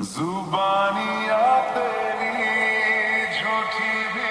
जुबानिया तेरी झूठी भी